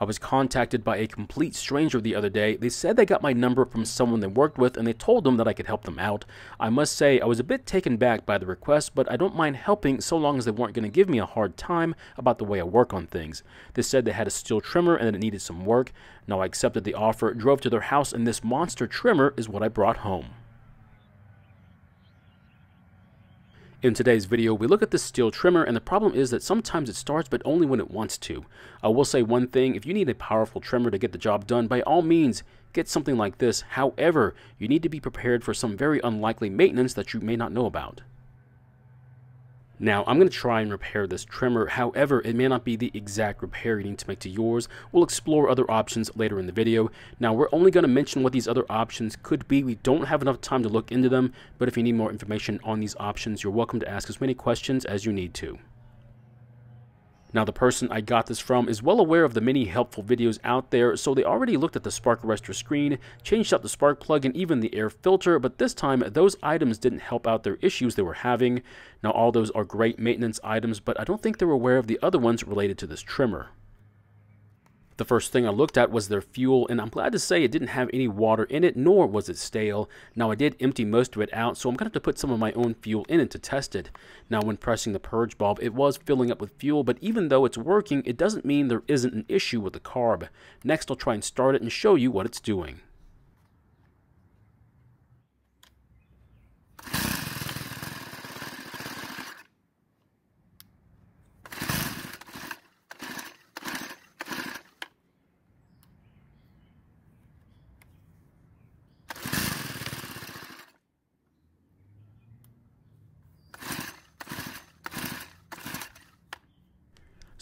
I was contacted by a complete stranger the other day. They said they got my number from someone they worked with and they told them that I could help them out. I must say, I was a bit taken back by the request, but I don't mind helping so long as they weren't going to give me a hard time about the way I work on things. They said they had a Stihl trimmer and that it needed some work. Now I accepted the offer, drove to their house, and this monster trimmer is what I brought home. In today's video, we look at this Stihl trimmer and the problem is that sometimes it starts but only when it wants to. I will say one thing, if you need a powerful trimmer to get the job done, by all means, get something like this. However, you need to be prepared for some very unlikely maintenance that you may not know about. Now, I'm going to try and repair this trimmer, however, it may not be the exact repair you need to make to yours. We'll explore other options later in the video. Now, we're only going to mention what these other options could be. We don't have enough time to look into them, but if you need more information on these options, you're welcome to ask as many questions as you need to. Now the person I got this from is well aware of the many helpful videos out there, so they already looked at the spark arrestor screen, changed out the spark plug and even the air filter, but this time those items didn't help out their issues they were having. Now all those are great maintenance items, but I don't think they were aware of the other ones related to this trimmer. The first thing I looked at was their fuel, and I'm glad to say it didn't have any water in it, nor was it stale. Now I did empty most of it out, so I'm going to have to put some of my own fuel in it to test it. Now when pressing the purge bulb, it was filling up with fuel, but even though it's working, it doesn't mean there isn't an issue with the carb. Next I'll try and start it and show you what it's doing.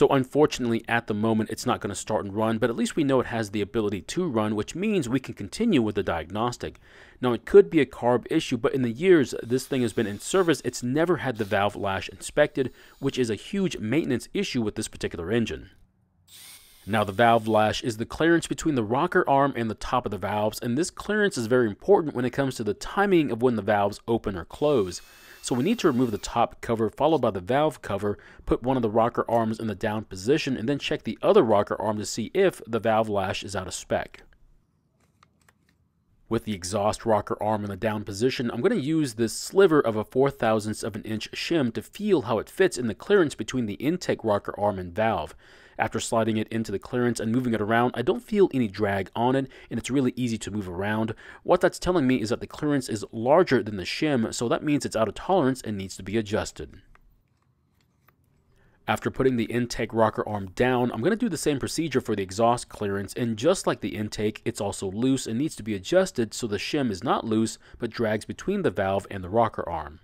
So unfortunately, at the moment, it's not going to start and run, but at least we know it has the ability to run, which means we can continue with the diagnostic. Now, it could be a carb issue, but in the years this thing has been in service, it's never had the valve lash inspected, which is a huge maintenance issue with this particular engine. Now the valve lash is the clearance between the rocker arm and the top of the valves, and this clearance is very important when it comes to the timing of when the valves open or close. So we need to remove the top cover followed by the valve cover, put one of the rocker arms in the down position, and then check the other rocker arm to see if the valve lash is out of spec. With the exhaust rocker arm in the down position, I'm going to use this sliver of a 4 thousandths of an inch shim to feel how it fits in the clearance between the intake rocker arm and valve. After sliding it into the clearance and moving it around, I don't feel any drag on it, and it's really easy to move around. What that's telling me is that the clearance is larger than the shim, so that means it's out of tolerance and needs to be adjusted. After putting the intake rocker arm down, I'm going to do the same procedure for the exhaust clearance, and just like the intake, it's also loose and needs to be adjusted so the shim is not loose, but drags between the valve and the rocker arm.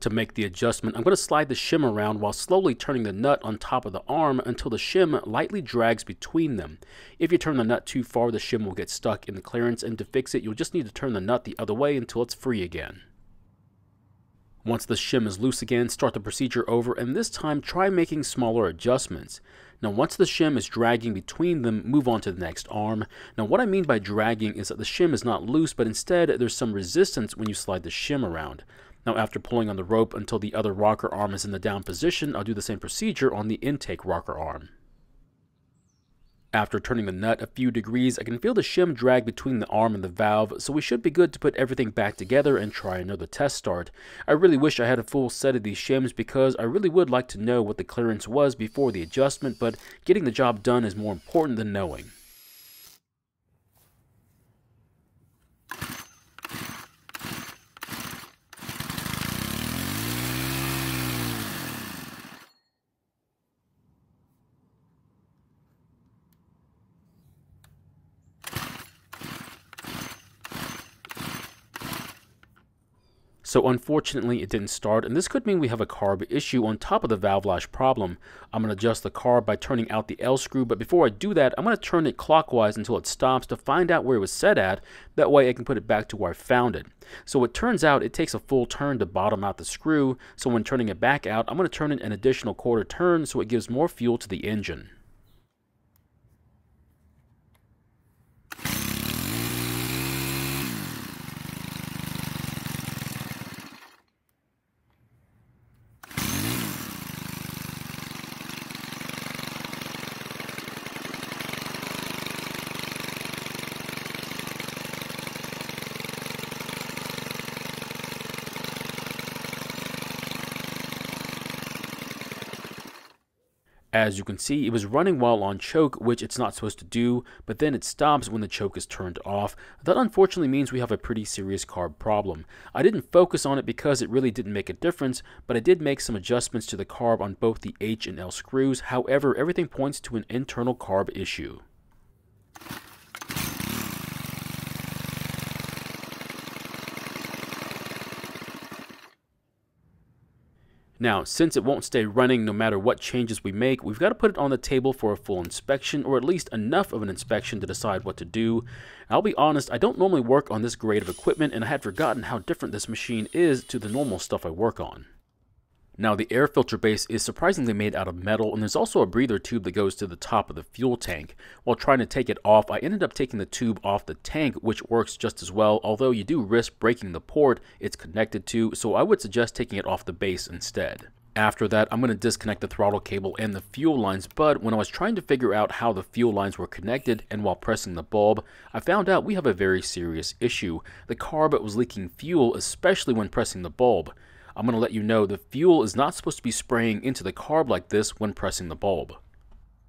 To make the adjustment, I'm going to slide the shim around while slowly turning the nut on top of the arm until the shim lightly drags between them. If you turn the nut too far, the shim will get stuck in the clearance, and to fix it, you'll just need to turn the nut the other way until it's free again. Once the shim is loose again, start the procedure over, and this time try making smaller adjustments. Now once the shim is dragging between them, move on to the next arm. Now what I mean by dragging is that the shim is not loose, but instead there's some resistance when you slide the shim around. Now after pulling on the rope until the other rocker arm is in the down position, I'll do the same procedure on the intake rocker arm. After turning the nut a few degrees, I can feel the shim drag between the arm and the valve, so we should be good to put everything back together and try another test start. I really wish I had a full set of these shims because I really would like to know what the clearance was before the adjustment, but getting the job done is more important than knowing. So unfortunately it didn't start and this could mean we have a carb issue on top of the valve lash problem. I'm going to adjust the carb by turning out the L screw but before I do that I'm going to turn it clockwise until it stops to find out where it was set at. That way I can put it back to where I found it. So it turns out it takes a full turn to bottom out the screw so when turning it back out I'm going to turn it an additional quarter turn so it gives more fuel to the engine. As you can see, it was running while on choke, which it's not supposed to do, but then it stops when the choke is turned off. That unfortunately means we have a pretty serious carb problem. I didn't focus on it because it really didn't make a difference, but I did make some adjustments to the carb on both the H and L screws. However, everything points to an internal carb issue. Now, since it won't stay running no matter what changes we make, we've got to put it on the table for a full inspection, or at least enough of an inspection to decide what to do. I'll be honest, I don't normally work on this grade of equipment, and I had forgotten how different this machine is to the normal stuff I work on. Now the air filter base is surprisingly made out of metal and there's also a breather tube that goes to the top of the fuel tank. While trying to take it off, I ended up taking the tube off the tank which works just as well, although you do risk breaking the port it's connected to, so I would suggest taking it off the base instead. After that, I'm going to disconnect the throttle cable and the fuel lines, but when I was trying to figure out how the fuel lines were connected and while pressing the bulb, I found out we have a very serious issue. The carb was leaking fuel, especially when pressing the bulb. I'm going to let you know the fuel is not supposed to be spraying into the carb like this when pressing the bulb.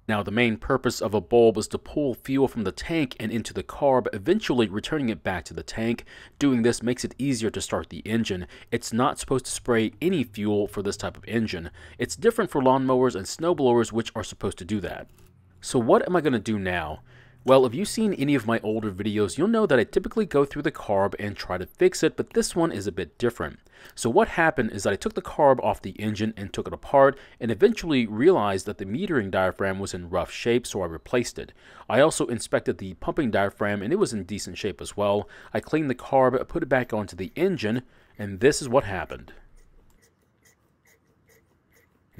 Now the main purpose of a bulb is to pull fuel from the tank and into the carb, eventually returning it back to the tank. Doing this makes it easier to start the engine. It's not supposed to spray any fuel for this type of engine. It's different for lawnmowers and snowblowers which are supposed to do that. So what am I going to do now? Well, if you've seen any of my older videos, you'll know that I typically go through the carb and try to fix it, but this one is a bit different. So what happened is that I took the carb off the engine and took it apart and eventually realized that the metering diaphragm was in rough shape, so I replaced it. I also inspected the pumping diaphragm and it was in decent shape as well. I cleaned the carb, put it back onto the engine, and this is what happened.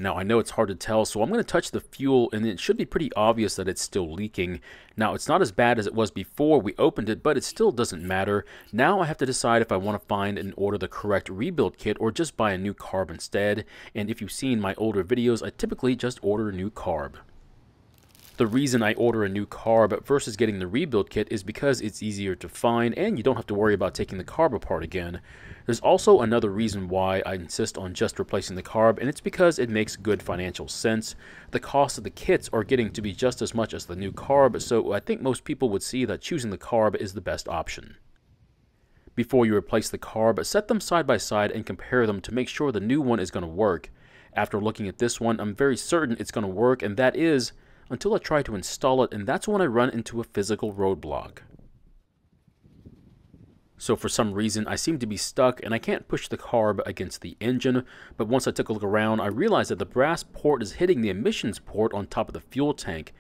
Now I know it's hard to tell, so I'm going to touch the fuel and it should be pretty obvious that it's still leaking. Now it's not as bad as it was before we opened it, but it still doesn't matter. Now I have to decide if I want to find and order the correct rebuild kit or just buy a new carb instead. And if you've seen my older videos, I typically just order a new carb. The reason I order a new carb versus getting the rebuild kit is because it's easier to find and you don't have to worry about taking the carb apart again. There's also another reason why I insist on just replacing the carb and it's because it makes good financial sense. The cost of the kits are getting to be just as much as the new carb so I think most people would see that choosing the carb is the best option. Before you replace the carb, set them side by side and compare them to make sure the new one is going to work. After looking at this one, I'm very certain it's going to work and that is until I try to install it, and that's when I run into a physical roadblock. So for some reason, I seem to be stuck and I can't push the carb against the engine, but once I took a look around, I realized that the brass port is hitting the emissions port on top of the fuel tank.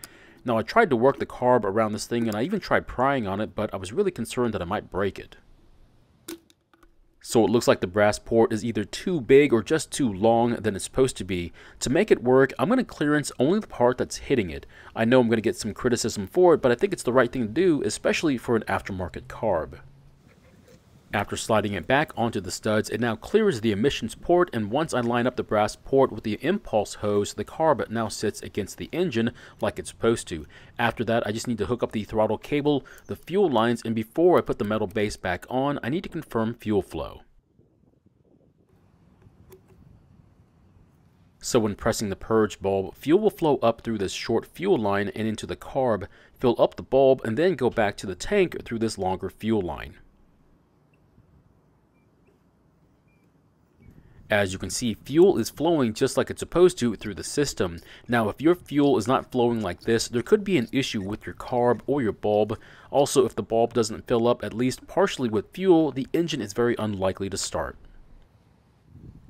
Now I tried to work the carb around this thing and I even tried prying on it, but I was really concerned that I might break it. So it looks like the brass port is either too big or just too long than it's supposed to be. To make it work, I'm going to clearance only the part that's hitting it. I know I'm going to get some criticism for it, but I think it's the right thing to do, especially for an aftermarket carb. After sliding it back onto the studs, it now clears the emissions port, and once I line up the brass port with the impulse hose, the carb now sits against the engine like it's supposed to. After that, I just need to hook up the throttle cable, the fuel lines, and before I put the metal base back on, I need to confirm fuel flow. So when pressing the purge bulb, fuel will flow up through this short fuel line and into the carb, fill up the bulb, and then go back to the tank through this longer fuel line. As you can see, fuel is flowing just like it's supposed to through the system. Now, if your fuel is not flowing like this, there could be an issue with your carb or your bulb. Also, if the bulb doesn't fill up at least partially with fuel, the engine is very unlikely to start.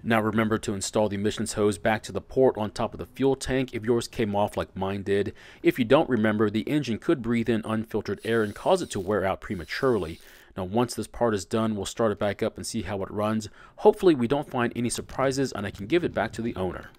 Now remember to install the emissions hose back to the port on top of the fuel tank if yours came off like mine did. If you don't remember, the engine could breathe in unfiltered air and cause it to wear out prematurely. Now once this part is done, we'll start it back up and see how it runs. Hopefully we don't find any surprises and I can give it back to the owner.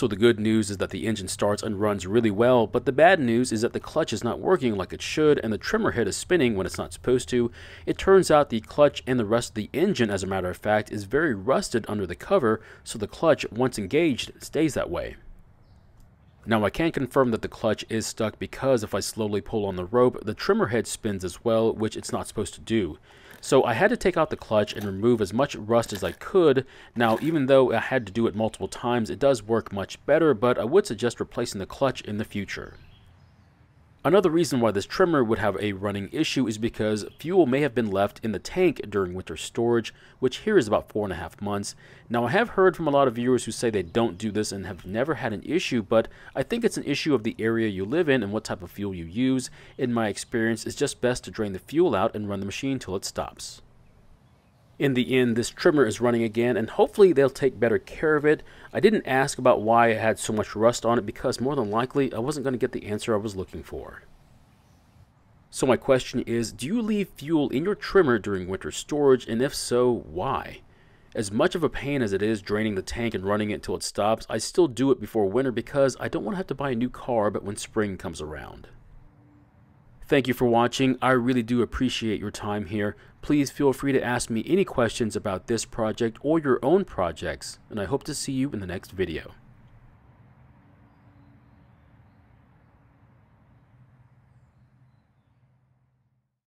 So the good news is that the engine starts and runs really well, but the bad news is that the clutch is not working like it should and the trimmer head is spinning when it's not supposed to. It turns out the clutch and the rest of the engine, as a matter of fact, is very rusted under the cover, so the clutch, once engaged, stays that way. Now I can confirm that the clutch is stuck because if I slowly pull on the rope, the trimmer head spins as well, which it's not supposed to do. So I had to take out the clutch and remove as much rust as I could. Now, even though I had to do it multiple times, it does work much better, but I would suggest replacing the clutch in the future. Another reason why this trimmer would have a running issue is because fuel may have been left in the tank during winter storage, which here is about four and a half months. Now I have heard from a lot of viewers who say they don't do this and have never had an issue, but I think it's an issue of the area you live in and what type of fuel you use. In my experience, it's just best to drain the fuel out and run the machine till it stops. In the end, this trimmer is running again, and hopefully they'll take better care of it. I didn't ask about why it had so much rust on it because more than likely I wasn't going to get the answer I was looking for. So my question is, do you leave fuel in your trimmer during winter storage, and if so, why? As much of a pain as it is draining the tank and running it until it stops, I still do it before winter because I don't want to have to buy a new carb when spring comes around. Thank you for watching. I really do appreciate your time here. Please feel free to ask me any questions about this project or your own projects, and I hope to see you in the next video.